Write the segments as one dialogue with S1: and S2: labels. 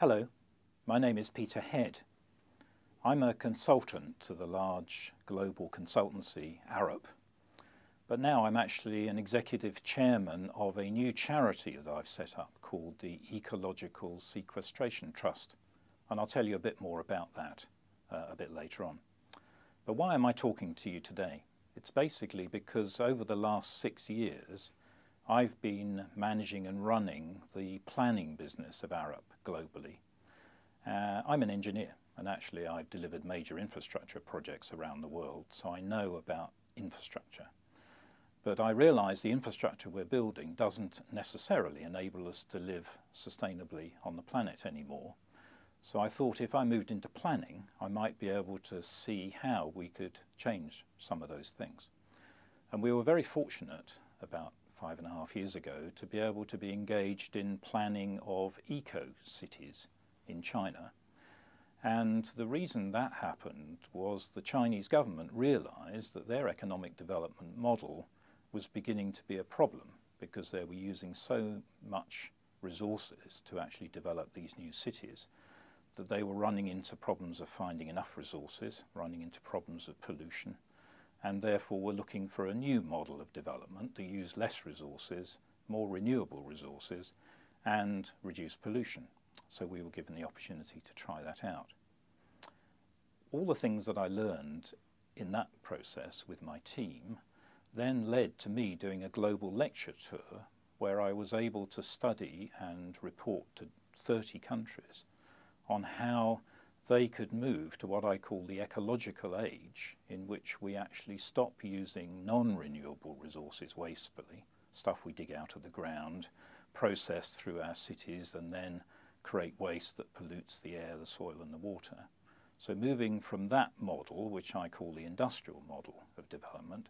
S1: Hello, my name is Peter Head. I'm a consultant to the large global consultancy Arup, but now I'm actually an executive chairman of a new charity that I've set up called the Ecological Sequestration Trust, and I'll tell you a bit more about that uh, a bit later on. But why am I talking to you today? It's basically because over the last six years, I've been managing and running the planning business of Arup globally. Uh, I'm an engineer, and actually I've delivered major infrastructure projects around the world, so I know about infrastructure. But I realise the infrastructure we're building doesn't necessarily enable us to live sustainably on the planet anymore. So I thought if I moved into planning, I might be able to see how we could change some of those things. And we were very fortunate about five and a half years ago to be able to be engaged in planning of eco-cities in China. And the reason that happened was the Chinese government realized that their economic development model was beginning to be a problem because they were using so much resources to actually develop these new cities that they were running into problems of finding enough resources, running into problems of pollution, and therefore we were looking for a new model of development to use less resources, more renewable resources, and reduce pollution. So we were given the opportunity to try that out. All the things that I learned in that process with my team then led to me doing a global lecture tour where I was able to study and report to 30 countries on how they could move to what I call the ecological age, in which we actually stop using non-renewable resources wastefully, stuff we dig out of the ground, process through our cities, and then create waste that pollutes the air, the soil, and the water. So moving from that model, which I call the industrial model of development,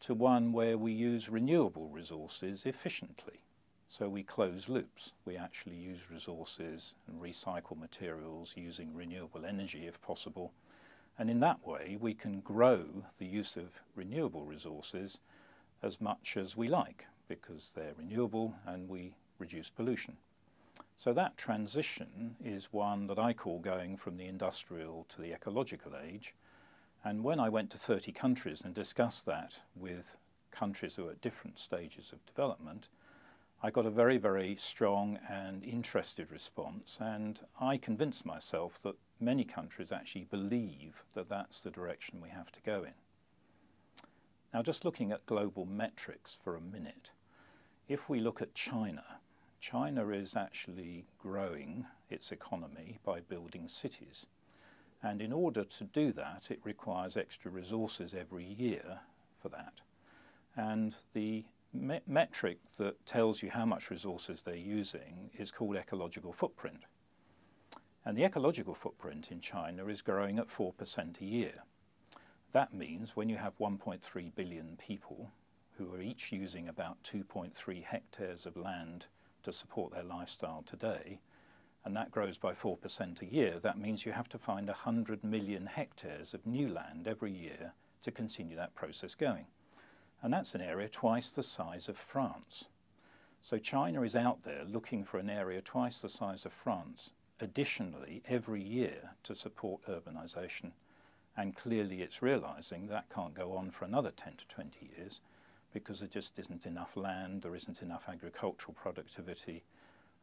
S1: to one where we use renewable resources efficiently. So we close loops. We actually use resources and recycle materials using renewable energy if possible. And in that way, we can grow the use of renewable resources as much as we like because they're renewable and we reduce pollution. So that transition is one that I call going from the industrial to the ecological age. And when I went to 30 countries and discussed that with countries who are at different stages of development, I got a very, very strong and interested response, and I convinced myself that many countries actually believe that that's the direction we have to go in. Now, just looking at global metrics for a minute, if we look at China, China is actually growing its economy by building cities. And in order to do that, it requires extra resources every year for that. And the me metric that tells you how much resources they're using is called ecological footprint. And the ecological footprint in China is growing at 4% a year. That means when you have 1.3 billion people who are each using about 2.3 hectares of land to support their lifestyle today, and that grows by 4% a year, that means you have to find 100 million hectares of new land every year to continue that process going and that's an area twice the size of France. So China is out there looking for an area twice the size of France additionally every year to support urbanization. And clearly it's realizing that can't go on for another 10 to 20 years because there just isn't enough land, there isn't enough agricultural productivity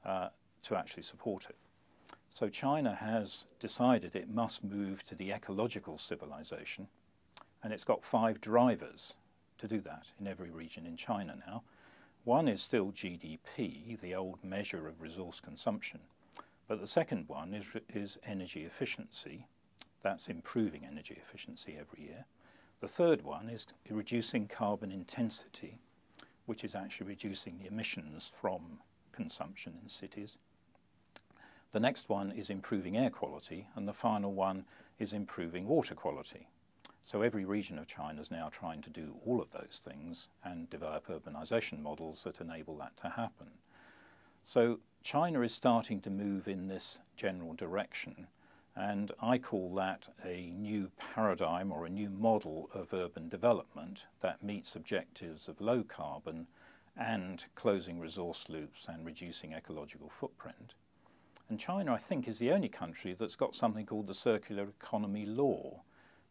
S1: uh, to actually support it. So China has decided it must move to the ecological civilization and it's got five drivers to do that in every region in China now. One is still GDP, the old measure of resource consumption, but the second one is, is energy efficiency. That's improving energy efficiency every year. The third one is reducing carbon intensity, which is actually reducing the emissions from consumption in cities. The next one is improving air quality, and the final one is improving water quality. So every region of China is now trying to do all of those things and develop urbanization models that enable that to happen. So China is starting to move in this general direction and I call that a new paradigm or a new model of urban development that meets objectives of low carbon and closing resource loops and reducing ecological footprint. And China, I think, is the only country that's got something called the circular economy law,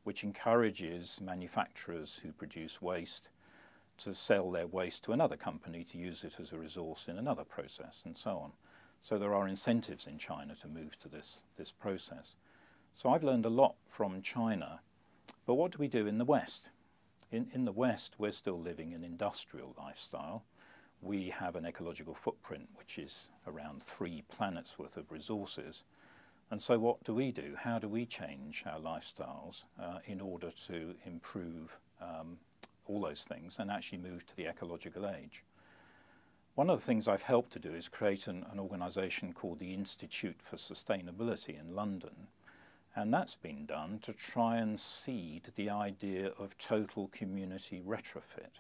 S1: which encourages manufacturers who produce waste to sell their waste to another company to use it as a resource in another process and so on. So there are incentives in China to move to this, this process. So I've learned a lot from China. But what do we do in the West? In, in the West, we're still living an industrial lifestyle. We have an ecological footprint which is around three planets worth of resources. And so what do we do? How do we change our lifestyles uh, in order to improve um, all those things and actually move to the ecological age? One of the things I've helped to do is create an, an organisation called the Institute for Sustainability in London. And that's been done to try and seed the idea of total community retrofit.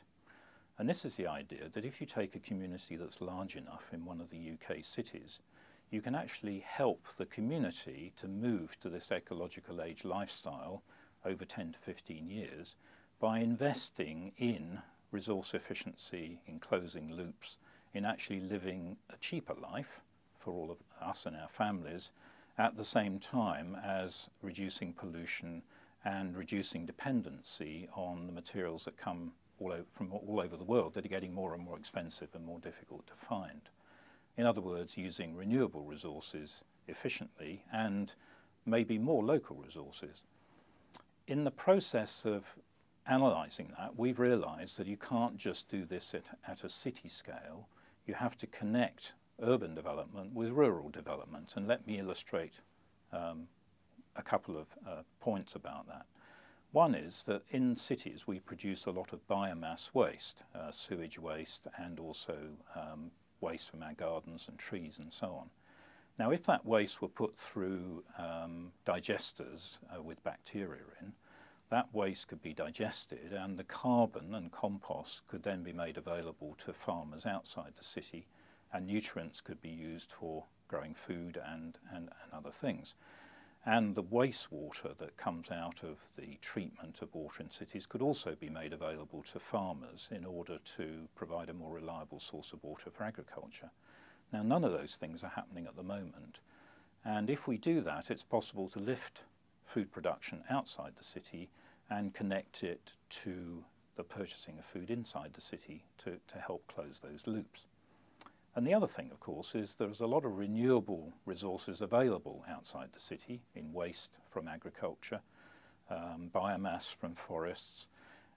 S1: And this is the idea that if you take a community that's large enough in one of the UK cities, you can actually help the community to move to this ecological age lifestyle over 10 to 15 years by investing in resource efficiency, in closing loops, in actually living a cheaper life for all of us and our families at the same time as reducing pollution and reducing dependency on the materials that come all over, from all over the world that are getting more and more expensive and more difficult to find. In other words, using renewable resources efficiently and maybe more local resources. In the process of analysing that, we've realised that you can't just do this at, at a city scale. You have to connect urban development with rural development. And let me illustrate um, a couple of uh, points about that. One is that in cities we produce a lot of biomass waste, uh, sewage waste and also um, waste from our gardens and trees and so on. Now if that waste were put through um, digesters uh, with bacteria in, that waste could be digested and the carbon and compost could then be made available to farmers outside the city and nutrients could be used for growing food and, and, and other things. And the wastewater that comes out of the treatment of water in cities could also be made available to farmers in order to provide a more reliable source of water for agriculture. Now, none of those things are happening at the moment. And if we do that, it's possible to lift food production outside the city and connect it to the purchasing of food inside the city to, to help close those loops. And the other thing, of course, is there's a lot of renewable resources available outside the city in waste from agriculture, um, biomass from forests.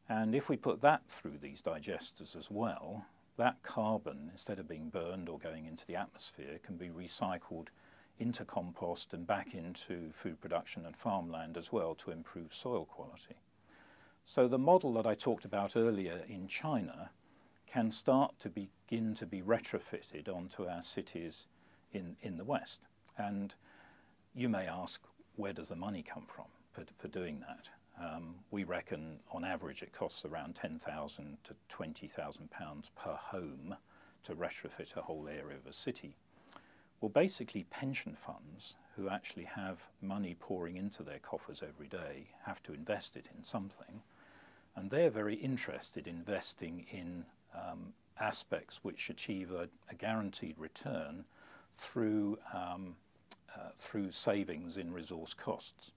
S1: And if we put that through these digesters as well, that carbon, instead of being burned or going into the atmosphere, can be recycled into compost and back into food production and farmland as well to improve soil quality. So the model that I talked about earlier in China can start to begin to be retrofitted onto our cities in, in the West. And you may ask, where does the money come from for, for doing that? Um, we reckon on average it costs around 10,000 to 20,000 pounds per home to retrofit a whole area of a city. Well, basically pension funds who actually have money pouring into their coffers every day have to invest it in something. And they're very interested in investing in um, aspects which achieve a, a guaranteed return through, um, uh, through savings in resource costs.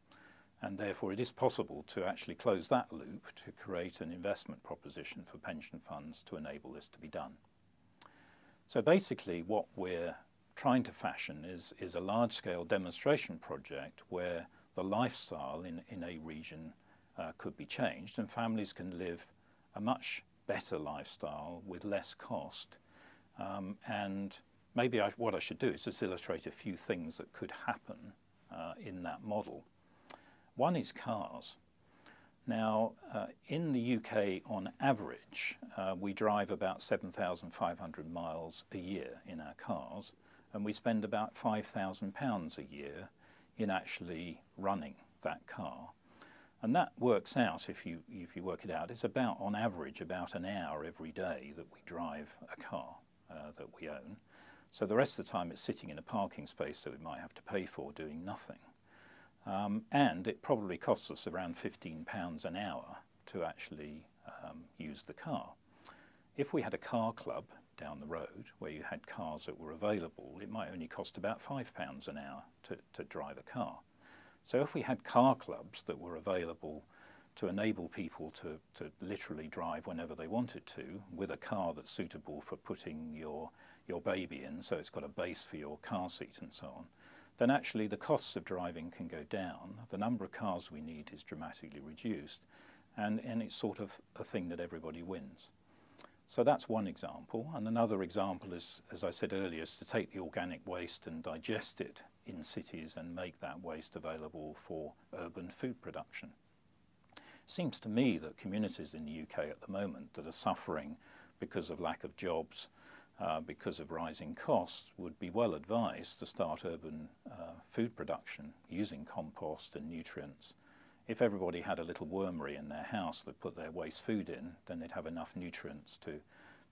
S1: And therefore, it is possible to actually close that loop to create an investment proposition for pension funds to enable this to be done. So basically, what we're trying to fashion is, is a large-scale demonstration project where the lifestyle in, in a region uh, could be changed and families can live a much better lifestyle with less cost. Um, and maybe I, what I should do is just illustrate a few things that could happen uh, in that model. One is cars. Now, uh, in the UK, on average, uh, we drive about 7,500 miles a year in our cars, and we spend about £5,000 a year in actually running that car. And that works out, if you, if you work it out, it's about, on average, about an hour every day that we drive a car uh, that we own. So the rest of the time it's sitting in a parking space that we might have to pay for doing nothing. Um, and it probably costs us around £15 an hour to actually um, use the car. If we had a car club down the road where you had cars that were available, it might only cost about £5 an hour to, to drive a car. So if we had car clubs that were available to enable people to, to literally drive whenever they wanted to with a car that's suitable for putting your, your baby in, so it's got a base for your car seat and so on, then actually the costs of driving can go down, the number of cars we need is dramatically reduced, and, and it's sort of a thing that everybody wins. So that's one example. And another example is, as I said earlier, is to take the organic waste and digest it in cities and make that waste available for urban food production. Seems to me that communities in the UK at the moment that are suffering because of lack of jobs, uh, because of rising costs, would be well advised to start urban uh, food production using compost and nutrients if everybody had a little wormery in their house that put their waste food in, then they'd have enough nutrients to,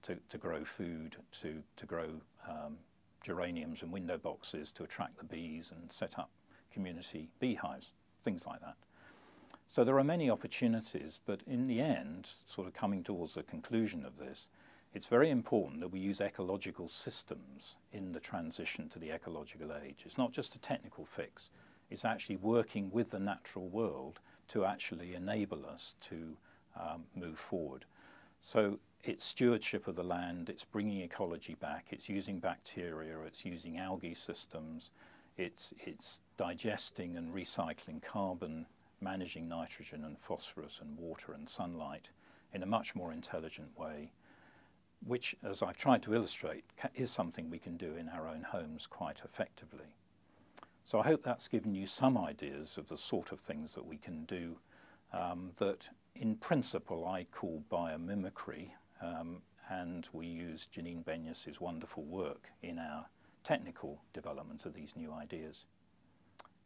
S1: to, to grow food, to, to grow um, geraniums and window boxes to attract the bees and set up community beehives, things like that. So there are many opportunities, but in the end, sort of coming towards the conclusion of this, it's very important that we use ecological systems in the transition to the ecological age. It's not just a technical fix, it's actually working with the natural world to actually enable us to um, move forward. So it's stewardship of the land, it's bringing ecology back, it's using bacteria, it's using algae systems, it's, it's digesting and recycling carbon, managing nitrogen and phosphorus and water and sunlight in a much more intelligent way, which, as I've tried to illustrate, is something we can do in our own homes quite effectively. So I hope that's given you some ideas of the sort of things that we can do um, that in principle I call biomimicry um, and we use Janine Benyus's wonderful work in our technical development of these new ideas.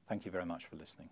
S1: Thank you very much for listening.